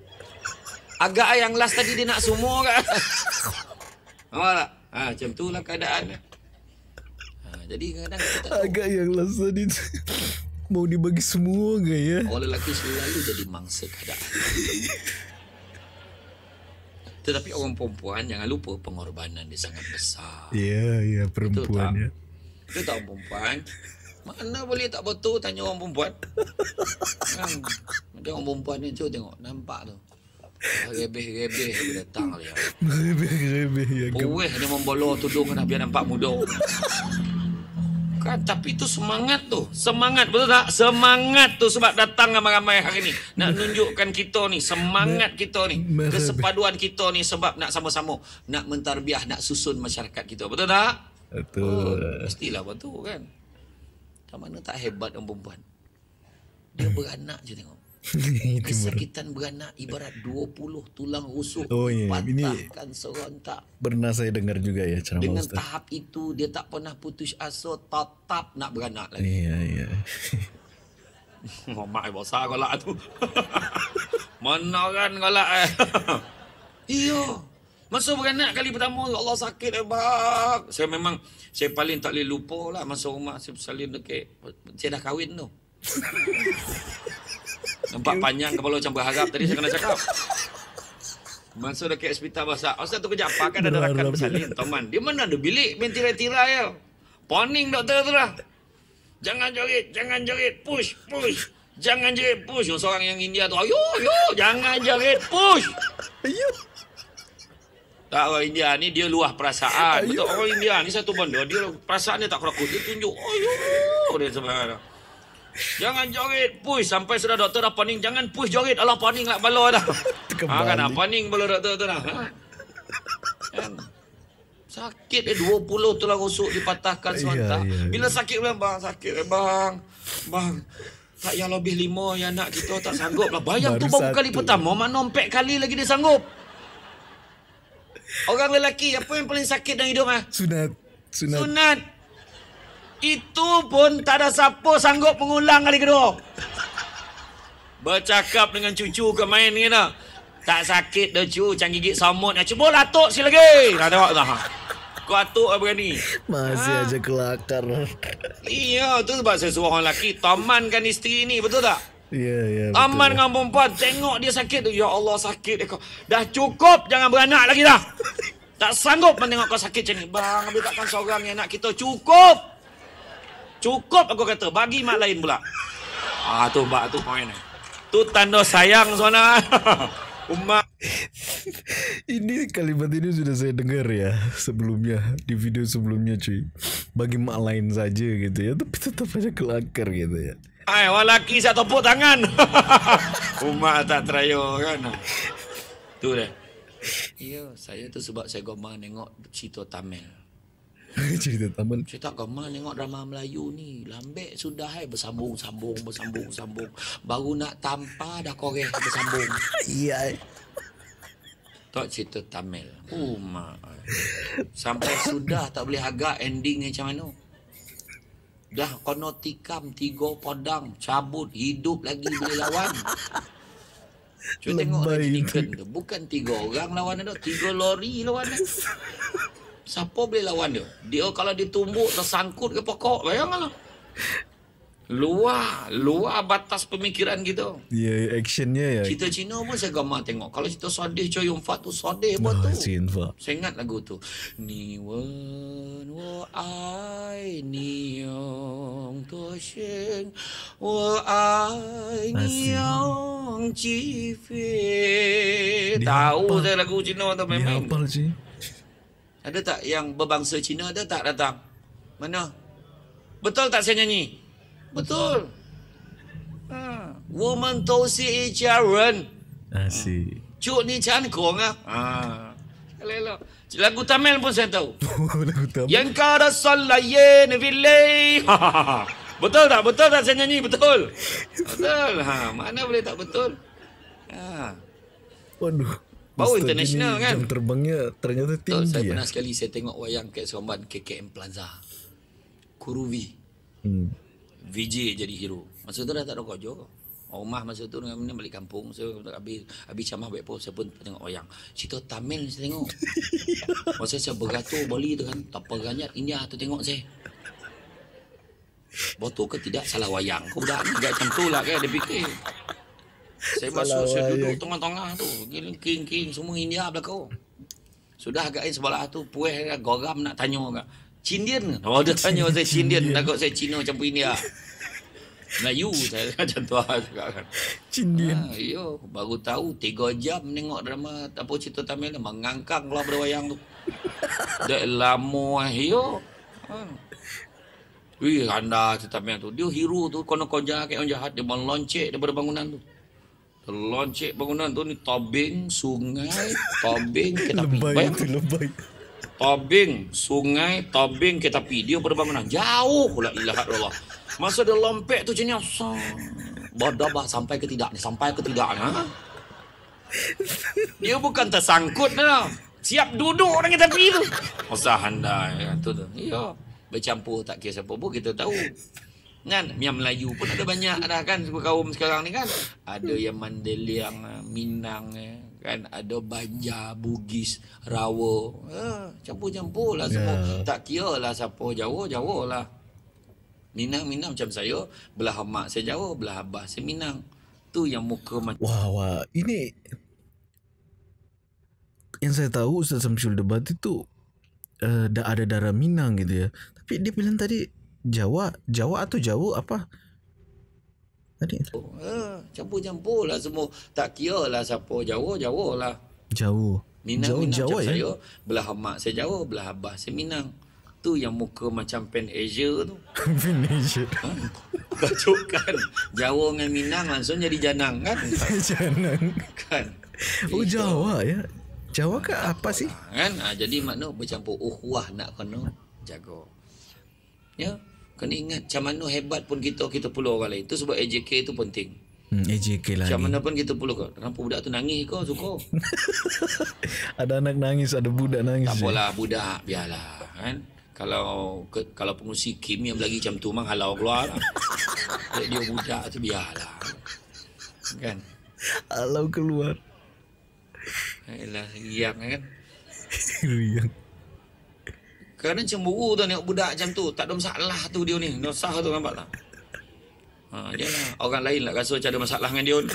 Agak yang last tadi dia nak semua kan? Nampak tak? Ha, macam tu lah keadaan. Ha, jadi kadang-kadang kita tak tahu. Agak yang last tadi tu. Mau dibagi semua ke ya? Orang lelaki selalu jadi mangsa keadaan. Tetapi orang perempuan jangan lupa pengorbanan dia sangat besar. Ya, ya Betul perempuan tak? ya. Dia tahu perempuan. Mana boleh tak betul tanya orang perempuan. kan? Macam orang perempuan ni cuba tengok. Nampak tu. Rebeh-rebeh dia datang dia. Rebeh-rebeh ya. Puweh dia membolor tudung dah biar nampak muda. Kan tapi tu semangat tu. Semangat betul tak? Semangat tu sebab datang ramai-ramai hari ni. Nak nunjukkan kita ni semangat kita ni. Kesepaduan kita ni sebab nak sama-sama nak mentarbiah, nak susun masyarakat kita. Betul tak? Oh, Betul. mestilah betul kan. Macam mana tak hebat orang perempuan. Dia beranak je tengok. Kesakitan beranak ibarat 20 tulang rusuk. Oh. Ini- Patahkan serentak. Pernah saya dengar juga ya ceramah Dengan Ustaz. tahap itu dia tak pernah putus asa tetap nak beranak lagi. Iya, iya. Oh, mak ai besar golak tu. Mana kan golak eh. iya. Masa beranak kali pertama ya Allah sakit eh bang. Saya memang saya paling tak boleh lupa lah masa rumah saya salin dekat saya dah kahwin tu. Nampak panjang kepala macam berharap tadi saya kena cakap. Masa dekat hospital besar. Ustaz tu kerja apa kan ada rakan bersalin. Teman. Dia mana ada bilik main tirai-tirai ya. Poning doktor tu lah. Jangan jerit, jangan jerit, push, push. Jangan jerit, push. Yang seorang yang India tu, ayo, ayo, jangan jerit, push. Ayo. Tak orang India ni dia luah perasaan. Ayo. Betul orang India ni satu benda dia perasaan dia tak kerakut. Dia tunjuk, ayo, dia sebenarnya. Jangan joget, push sampai sudah doktor dah paning. Jangan push joget, alah paning lah bala dah. ha, kan Kembali. paning bala doktor tu dah. Ha? Kan? Sakit eh 20 tulang rusuk dipatahkan Iya, serentak. iya, iya. Bila sakit bilang bang, sakit eh bang. Bang, tak yang lebih lima yang nak kita tak sanggup lah. Bayang tu Baru baru kali pertama, mana empat kali lagi dia sanggup. Orang lelaki apa yang paling sakit dalam hidup ah? Sunat. Sunat. Sunat. Itu pun tak ada siapa sanggup mengulang kali kedua. Bercakap dengan cucu ke main ni dah. Tak sakit dah cu, macam gigit samut. Nak cuba lah atuk sikit lagi. Dah tengok dah. Kau atuk apa berani? Masih Ah. aja kelakar. Iya, tu sebab saya suruh orang lelaki tamankan isteri ni, betul tak? Iya, iya. betul. Taman dengan perempuan Tengok dia sakit tu Ya Allah sakit dia kau Dah cukup Jangan beranak lagi dah Tak sanggup menengok kau sakit macam ni Bang Habis takkan seorang yang nak kita Cukup Cukup aku kata Bagi mak lain pula Ah tu mbak tu poin ni Tu tanda sayang sana Umat Ini kalimat ini sudah saya dengar ya sebelumnya di video sebelumnya cuy. Bagi mak lain saja gitu ya, tapi tetap aja kelakar gitu ya. Ai, orang lelaki saya tepuk tangan. Umat tak terayo kan. Tu dah. Ya, saya tu sebab saya gemar tengok cerita Tamil. Cerita taman. Tak gemar tengok drama Melayu ni. Lambek sudah hai bersambung, sambung, bersambung, sambung. Baru nak tampar dah koreh bersambung. Iya. Tak cerita Tamil. Oh, mak. Sampai sudah tak boleh agak ending macam mana. Dah kono tikam tiga podang cabut hidup lagi boleh lawan. Cuba tengok Lebay tu. Bukan tiga orang lawan dia. Tiga lori lawan dia. Siapa boleh lawan dia? Dia kalau ditumbuk tersangkut ke pokok. Bayangkanlah. Luar, luar batas pemikiran kita. Ya, actionnya ya. Cerita Cina pun saya gamar tengok. Kalau cerita Sodeh Choi Yun Fat tu Sodeh pun tu. Saya ingat lagu tu. Ni wen wo ai ni yong to shen wo ai ni yong chi fe. Tahu saya lagu Cina tu Dia memang. hafal sih. Ada tak yang berbangsa Cina ada tak datang? Mana? Betul tak saya nyanyi? Betul. Betul. Ha. Woman to see each other. Asyik. si. Cuk ni cangkong ah. Ha. Lelo. Lagu Tamil pun saya tahu. Oh, lagu Tamil. Yang kada sallayen vilay. Ha, ha, ha. Betul tak? Betul tak saya nyanyi? Betul. Betul. Ha, mana boleh tak betul? Ha. Waduh. Bau Ustaz international kan? Jam terbangnya ternyata Betul, saya tinggi ya. pernah sekali saya tengok wayang kat Seremban KKM Plaza. Kuruvi. Hmm. VJ jadi hero. Masa tu dah tak ada kerja. Rumah masa tu dengan mana balik kampung. Saya habis habis camah baik pun saya pun tengok wayang. Cerita Tamil saya tengok. Masa saya beratur Bali tu kan. Tak perganyat India tu tengok saya. Betul ke tidak salah wayang. Kau budak ni macam tu lah kan dia fikir. Saya masuk, saya duduk tengah-tengah tu. Giling king king semua India belakang. Sudah agak sebelah tu puas goram nak tanya agak. Cindian ke? Oh dia tanya saya Cindian takut saya Cina campur India. Melayu saya macam tu lah cakap kan. Cindian. Ha, yo, baru tahu 3 jam tengok drama apa cerita Tamil ni mengangkang keluar pada wayang tu. Dah lama yo. Ha. Wih, anda cerita Tamil tu. Dia hero tu kono koja kayak orang jahat dia meloncek daripada bangunan tu. Dia loncek bangunan tu ni tobing sungai, tobing ke tepi. Lebay Bayang itu lebay. Tobing sungai, tobing ke tepi. Dia pada bangunan jauh pula ilahat Allah. Masa dia lompek tu ni. asal. Berdabah sampai ke tidak ni, sampai ke tidak ni. Ha? Dia bukan tersangkut dah. Siap duduk orang ke tepi tu. Masa anda ya, tu tu. Ya. Bercampur tak kira siapa pun kita tahu. Kan yang Melayu pun ada banyak dah kan suku kaum sekarang ni kan. Ada yang Mandeliang, Minang eh, kan ada Banjar, Bugis, Rawa. Eh, campur-campur lah semua. Ya. Tak kira lah siapa Jawa, Jawa lah. Minang, Minang macam saya. Belah mak saya Jawa, belah abah saya Minang. Tu yang muka macam Wah, wah. Ini yang saya tahu Ustaz Samsul Debat itu uh, dah ada darah Minang gitu ya. Tapi dia bilang tadi Jawa, Jawa atau Jawa apa? Tadi Eh, campur-campur lah semua. Tak kira lah siapa Jawa, Jawa lah. Jawa. Minang, Jawa, Minang Jawa ya. saya. Belah mak saya Jawa, belah abah saya Minang. Tu yang muka macam Pan Asia tu. Indonesia. Kacukan. Jawa dengan Minang langsung jadi janang kan? Jangan. kan? Oh Itu. Jawa ya. Jawa ke apa sih? Kan? Ha, jadi makna bercampur uhwah nak kena jaga. Ya? Kena ingat macam mana hebat pun kita kita perlu orang lain. Itu sebab AJK itu penting. Hmm, AJK lagi. Macam mana pun kita perlu kau. Kenapa budak tu nangis kau suka? Ada anak nangis, ada budak nangis. Tak apalah budak biarlah kan. Kalau ke, kalau pengusi Kim yang lagi macam tu mang halau keluar lah. Dia, budak tu biarlah. Kan? Alau keluar. Yalah, yang kan. Riang. Kadang cemburu tu tengok budak macam tu. Tak ada masalah tu dia ni. Dia sah tu nampak tak? Ha, dia lah. Orang lain lah rasa macam ada masalah dengan dia ni.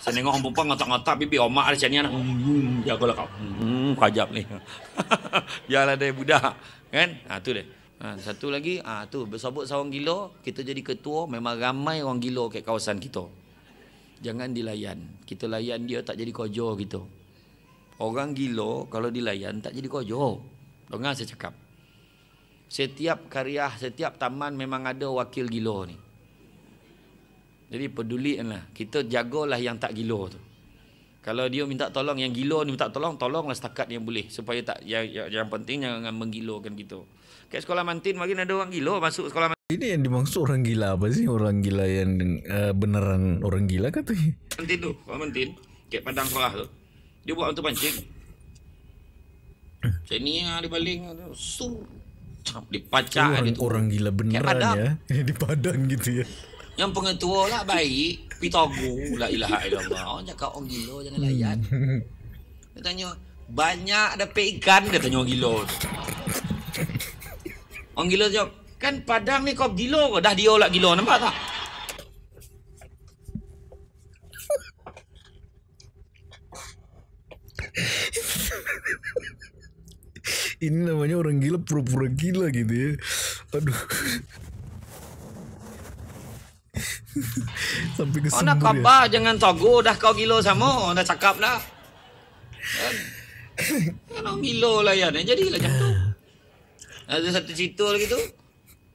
Saya tengok orang perempuan ngotak-ngotak pipi omak dia macam ni. anak. Hmm, jagalah kau. Hmm, kajap ni. Biarlah dia budak. Kan? Ha, tu dia. Ha, satu lagi, ha, tu bersabut seorang gila, kita jadi ketua, memang ramai orang gila kat kawasan kita. Jangan dilayan. Kita layan dia tak jadi kojo kita. Orang gila kalau dilayan tak jadi kojo. Dengar saya cakap. Setiap karya, setiap taman memang ada wakil gila ni. Jadi pedulikanlah. Kita jagalah yang tak gila tu. Kalau dia minta tolong yang gila ni minta tolong, tolonglah setakat yang boleh supaya tak yang, yang, yang penting jangan menggilakan kita. Kat sekolah mantin makin ada orang gila masuk sekolah Ini yang dimaksud orang gila apa sih? Orang gila yang uh, beneran orang gila kata mantin tu, sekolah mantin, kat padang sekolah tu. Dia buat untuk pancing. Macam ni lah dia baling. Sur. Cap, Dipacak orang, dia tu. orang gila beneran ya. Di Padang gitu ya. Yang pengetua lah baik. Pitago. La ilaha illallah. Orang cakap orang gila jangan layan. Dia tanya. Banyak dapat ikan. Dia tanya orang gila. Orang gila jawab. Kan Padang ni kau gila kau. Dah dia lah gila. Nampak tak? Ini namanya orang gila pura-pura gila gitu ya. Aduh. Sampai ke Kau nak sembur ya. jangan togo dah kau gila sama. Dah cakap dah. Kan? Kan orang gila lah ya. Jadilah macam tu. Ada satu cerita lagi tu.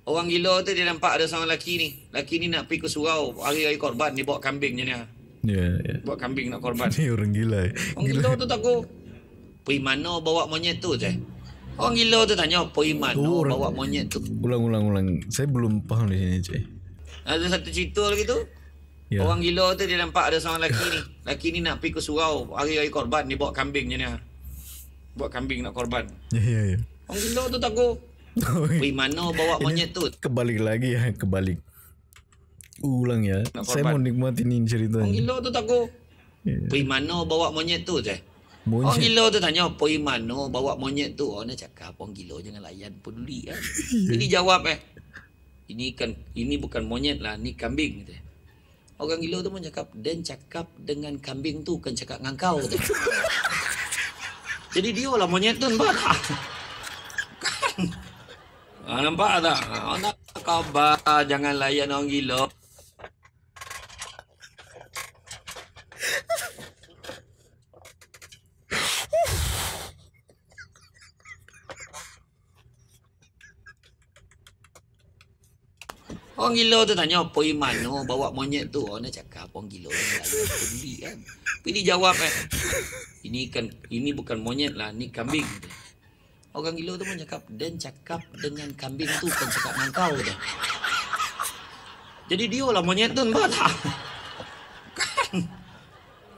Orang gila tu dia nampak ada seorang lelaki ni. Lelaki ni nak pergi ke surau. Hari-hari korban. Dia bawa kambing je ni. ah. Ya, ya. Bawa kambing nak korban. Ini orang gila. ya. Orang gila tu takut. Pergi mana bawa monyet tu je? Orang gila tu tanya, pergi mana Oh, orang- bawa monyet tu? Ulang, ulang, ulang. Saya belum paham di sini, cuy. Ada satu cerita lagi tu. Ya. Orang gila tu dia nampak ada seorang lelaki ni. Lelaki ni nak pergi ke surau. Hari-hari korban. Dia bawa kambing je ni. ah. Bawa kambing nak korban. Ya, ya, ya. Orang gila tu takut. Pergi mana bawa monyet tu? Kebalik lagi ya, kebalik. Ulang ya. Saya mau korban. nikmatin ini Orang gila tu takut. Ya. Pergi mana bawa monyet tu je? Orang Monyet. gila tu tanya, pergi mana bawa monyet tu? Orang dia cakap, orang gila jangan layan peduli kan. Jadi jawab eh. Ini kan ini bukan monyet lah, ni kambing kata. Orang gila tu pun cakap, dan cakap dengan kambing tu kan cakap dengan kau kata. Jadi dia lah monyet tu nampak tak? Kan? Ah, nampak tak? Ah, nak khabar jangan layan orang gila. Orang gila tu tanya, pergi mana bawa monyet tu? Orang dia cakap, orang gila lah, dia peduli kan. Tapi dia jawab eh, ini kan, ini bukan monyet lah, ni kambing. Orang gila tu pun cakap, dan cakap dengan kambing tu kan cakap dengan kau. Kata. Jadi dia lah monyet tu, nampak tak? Kan?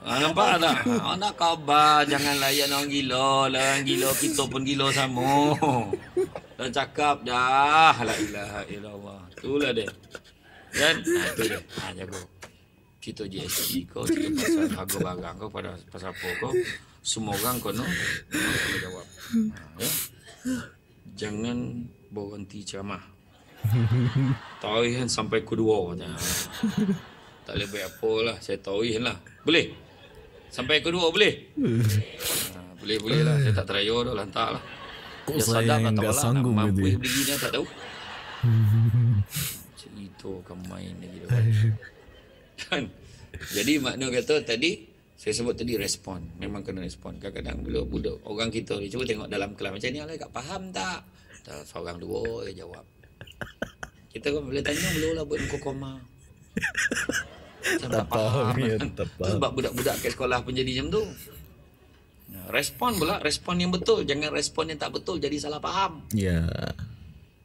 Ah, nampak tak? Ah, nak khabar, jangan layan orang gila. Lah orang gila, kita pun gila sama. Dah cakap dah. La ilaha illallah. Itulah dia. Kan? Ha, itu dia. Ha, jago. Cerita GST kau, cerita pasal harga barang kau pada pasal apa kau. Semua orang kau no. Kau jawab. Ha, ya? Jangan berhenti ceramah. Tarihan sampai kedua. Ha. Tak boleh buat apa lah. Saya tarihan lah. Boleh? Sampai kedua boleh? Ha, boleh boleh lah. Saya tak teraya dah. Lantak lah. Kok Dia saya sadar yang tak lah, sanggup nak mampu ya? beli dia tak tahu. Cerita kau main lagi tu. Kan? Jadi makna kata tadi saya sebut tadi respon. Memang kena respon. Kadang-kadang bila budak orang kita ni cuba tengok dalam kelas macam ni Allah kat faham tak? Tak seorang dua dia jawab. Kita kan boleh tanya lah buat muka koma. Macam Tak faham, ya, kan? tak faham. Sebab budak-budak kat sekolah pun jadi macam tu. Respon pula, respon yang betul. Jangan respon yang tak betul jadi salah faham. Ya.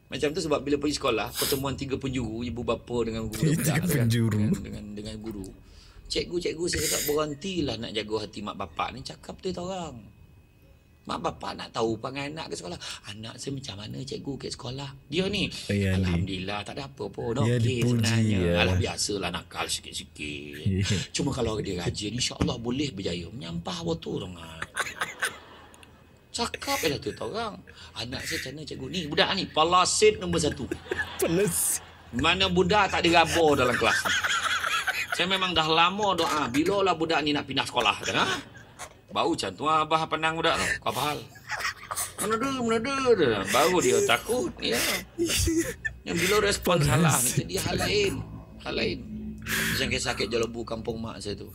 Macam tu sebab bila pergi sekolah, pertemuan tiga penjuru, ibu bapa dengan guru Tiga budak penjuru. Dengan, dengan, dengan guru. Cikgu, cikgu saya cakap berhentilah nak jaga hati mak bapak ni. Cakap tu orang. Mak bapak nak tahu panggil anak ke sekolah. Anak saya macam mana cikgu ke sekolah. Dia ni. Oh, ya, ni. Alhamdulillah tak ada apa pun. Ya, Okey dipuji, sebenarnya. ya. Alah biasalah nakal sikit-sikit. Ya. Cuma kalau dia rajin insya-Allah boleh berjaya. Menyampah betul dong. Cakap je lah tu orang. Anak saya macam mana cikgu ni? Budak ni palasit nombor satu. Peles. Mana budak tak diraba dalam kelas ni. Saya memang dah lama doa. Bila lah budak ni nak pindah sekolah. Kan, ha? Bau macam ah, abah pandang budak tu. Kau apa hal? Mana ada, mana ada. Baru dia takut. Ya. Yang bila respon salah ni, jadi hal lain. Hal lain. Macam kisah sakit jalabu kampung mak saya tu.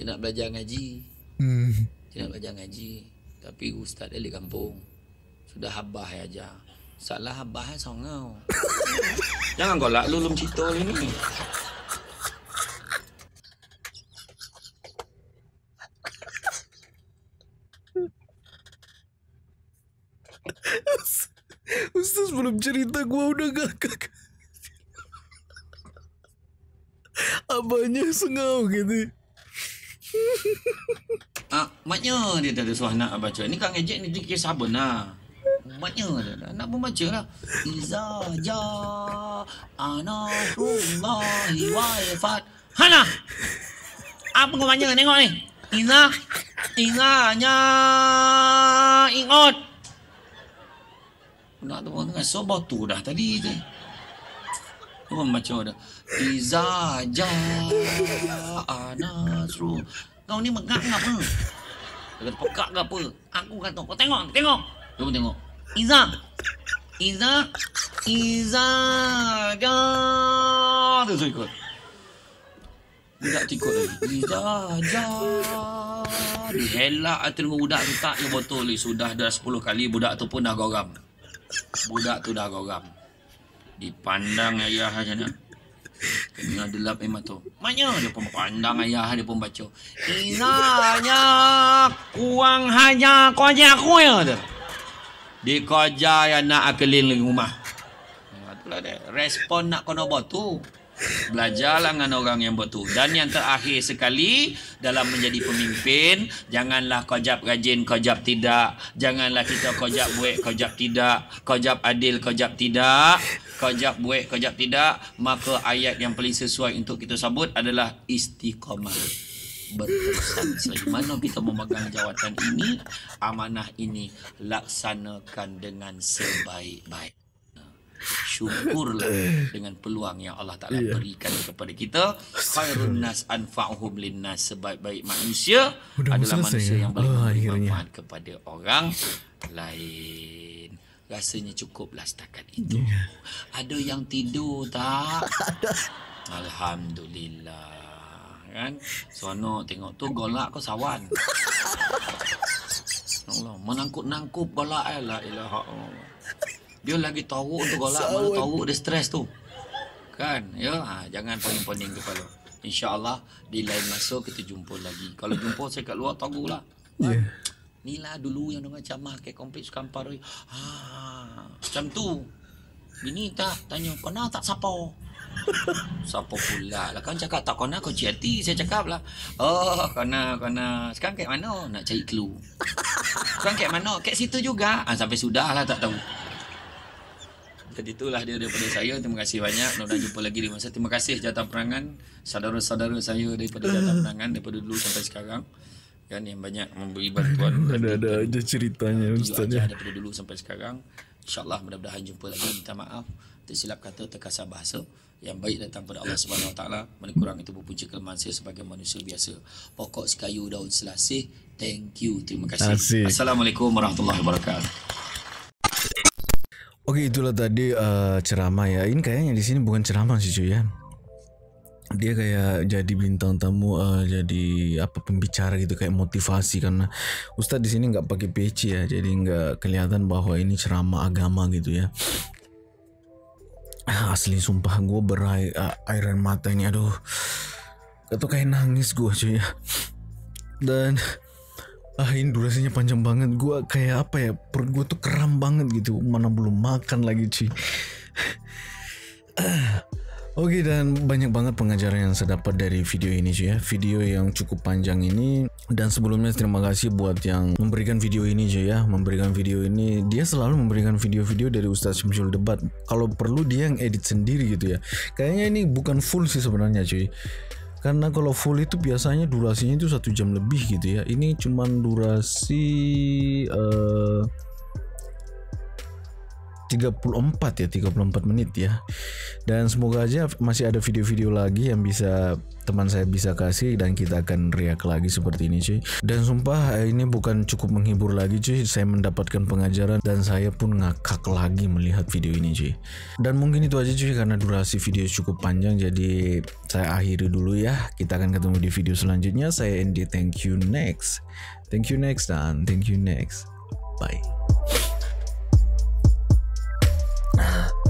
Dia nak belajar ngaji. Hmm. Dia nak belajar ngaji. Tapi ustaz dia di kampung. Sudah habah ya ajar. Salah habah ya songau. Jangan kau lah lulum cerita ni. Ustaz belum cerita gua udah gak Abahnya sengau gitu. Ah, maknya dia tak ada suah nak baca. Ni kan ejek ni dia kisah benar. Maknya dia dah nak pun baca lah. Iza ja anasullahi wa ifat. Hana. Apa kau banyak tengok ni? Iza Iza nya ingat. Nak tu dengan so batu dah tadi tu. Apa macam ada. Iza ja'a nasru. Kau ni megak ngapa? Dia kata pekak ke apa? Aku kata kau tengok, tengok. Kau tengok. Iza. Iza. Iza ja'a. Tu saya ikut. Dia tak ikut lagi. Iza ja'a. Dihelak hati budak tu tak yang betul ni. Sudah dah 10 kali budak tu pun dah goram. Budak tu dah goram. Dipandang ayah macam mana. Kena delap memang tu. Maknya dia pun pandang ayah dia pun baca. Inanya kuang hanya koja aku ya tu. Di koja yang nak keliling rumah. Itulah dia. Respon nak kena buat tu. Belajarlah dengan orang yang betul. Dan yang terakhir sekali dalam menjadi pemimpin, janganlah kojap rajin, kojap tidak. Janganlah kita kojap buat, kojap tidak. Kojap adil, kojap tidak. Kojap buat, kojap tidak. Maka ayat yang paling sesuai untuk kita sebut adalah istiqamah. Berterusan selagi kita memegang jawatan ini, amanah ini laksanakan dengan sebaik-baik syukurlah dengan peluang yang Allah Taala yeah. berikan kepada kita. Khairun nas anfa'uhum linnas. Sebaik-baik manusia Udah adalah manusia yang boleh oh, bermanfaat kepada orang lain. Rasanya cukuplah setakat itu. Yeah. ada yang tidur tak? Alhamdulillah. Kan? Sono tengok tu golak kau sawan. Allah menangkut-nangkup golak eh la ilaha Allah dia lagi tahu untuk golak mana tahu dia stres tu. Kan? Ya? Ha, jangan poning-poning kepala. Insyaallah di lain masa kita jumpa lagi. Kalau jumpa saya kat luar tahu lah. Ha? yeah. ni lah dulu yang dengan camah ke kompleks kampar ha macam tu. Bini tak tanya kena tak siapa? Siapa pula lah. Kan cakap tak kena kau hati Saya cakap lah Oh kena kena Sekarang kat mana Nak cari clue? Sekarang kat mana? Kat situ juga. Ha, Sampai sudah lah tak tahu jadi itulah dia daripada saya. Terima kasih banyak. Nak jumpa lagi di masa. Terima kasih jatah perangan. Saudara-saudara saya daripada jatah perangan. Daripada dulu sampai sekarang. Kan yang banyak memberi bantuan. Ada-ada aja ceritanya uh, Ustaz. Ya. Daripada dulu sampai sekarang. InsyaAllah mudah-mudahan jumpa lagi. Minta maaf. Tersilap kata terkasar bahasa. Yang baik datang pada Allah Subhanahu Wa Taala. Kurang itu berpunca kelemahan saya sebagai manusia biasa. Pokok sekayu daun selasih. Thank you. Terima kasih. Asik. Assalamualaikum warahmatullahi wabarakatuh. Okey itulah tadi uh, ceramah ya. Ini kayaknya di sini bukan ceramah sih cuy ya. Dia kayak jadi bintang tamu uh, jadi apa pembicara gitu kayak motivasi karena ustaz di sini nggak pakai peci ya. Jadi nggak kelihatan bahwa ini ceramah agama gitu ya. Ah, asli sumpah gue berai uh, airan mata ini aduh. Itu kayak nangis gue cuy ya. Dan ah ini durasinya panjang banget. Gue kayak apa ya perut gue tuh keram banget gitu. Mana belum makan lagi cuy Oke okay, dan banyak banget pengajaran yang saya dapat dari video ini cuy ya. Video yang cukup panjang ini. Dan sebelumnya terima kasih buat yang memberikan video ini cuy ya. Memberikan video ini. Dia selalu memberikan video-video dari Ustaz Syamsul Debat. Kalau perlu dia yang edit sendiri gitu ya. Kayaknya ini bukan full sih sebenarnya cuy karena kalau full itu biasanya durasinya itu satu jam lebih gitu ya. Ini cuman durasi uh, 34 ya 34 menit ya. Dan semoga aja masih ada video-video lagi yang bisa teman saya bisa kasih dan kita akan react lagi seperti ini cuy. Dan sumpah ini bukan cukup menghibur lagi cuy. Saya mendapatkan pengajaran dan saya pun ngakak lagi melihat video ini cuy. Dan mungkin itu aja cuy karena durasi video cukup panjang. Jadi saya akhiri dulu ya. Kita akan ketemu di video selanjutnya. Saya Andy thank you next. Thank you next dan thank you next. Bye Uh,